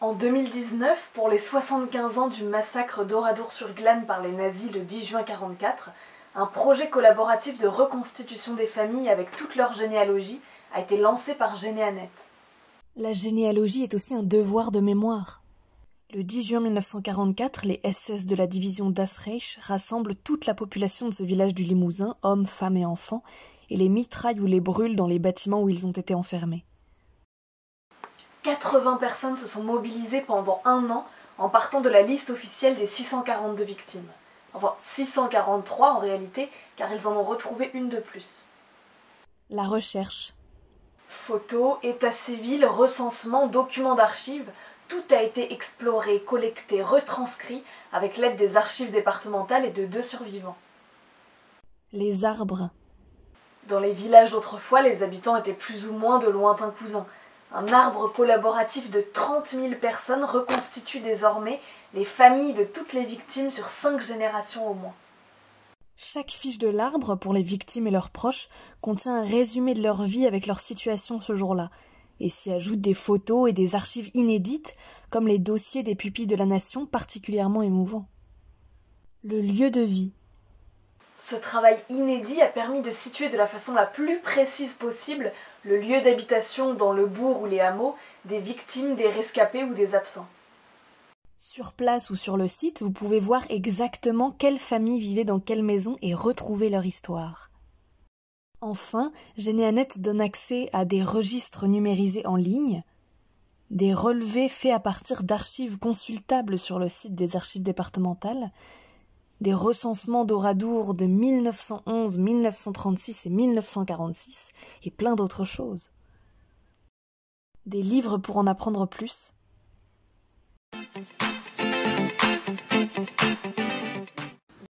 En 2019, pour les 75 ans du massacre d'Oradour-sur-Glane par les nazis le 10 juin 1944, un projet collaboratif de reconstitution des familles avec toute leur généalogie a été lancé par Généanet. La généalogie est aussi un devoir de mémoire. Le 10 juin 1944, les SS de la division Das rassemblent toute la population de ce village du Limousin, hommes, femmes et enfants, et les mitraillent ou les brûlent dans les bâtiments où ils ont été enfermés. 80 personnes se sont mobilisées pendant un an en partant de la liste officielle des 642 victimes. Enfin, 643 en réalité, car ils en ont retrouvé une de plus. La recherche. Photos, état civil, recensement, documents d'archives, tout a été exploré, collecté, retranscrit avec l'aide des archives départementales et de deux survivants. Les arbres. Dans les villages d'autrefois, les habitants étaient plus ou moins de lointains cousins. Un arbre collaboratif de 30 000 personnes reconstitue désormais les familles de toutes les victimes sur cinq générations au moins. Chaque fiche de l'arbre pour les victimes et leurs proches contient un résumé de leur vie avec leur situation ce jour-là, et s'y ajoutent des photos et des archives inédites, comme les dossiers des pupilles de la nation particulièrement émouvants. Le lieu de vie, ce travail inédit a permis de situer de la façon la plus précise possible le lieu d'habitation dans le bourg ou les hameaux des victimes, des rescapés ou des absents. Sur place ou sur le site, vous pouvez voir exactement quelle famille vivait dans quelle maison et retrouver leur histoire. Enfin, Généanet donne accès à des registres numérisés en ligne, des relevés faits à partir d'archives consultables sur le site des archives départementales, des recensements d'Oradour de 1911, 1936 et 1946, et plein d'autres choses. Des livres pour en apprendre plus.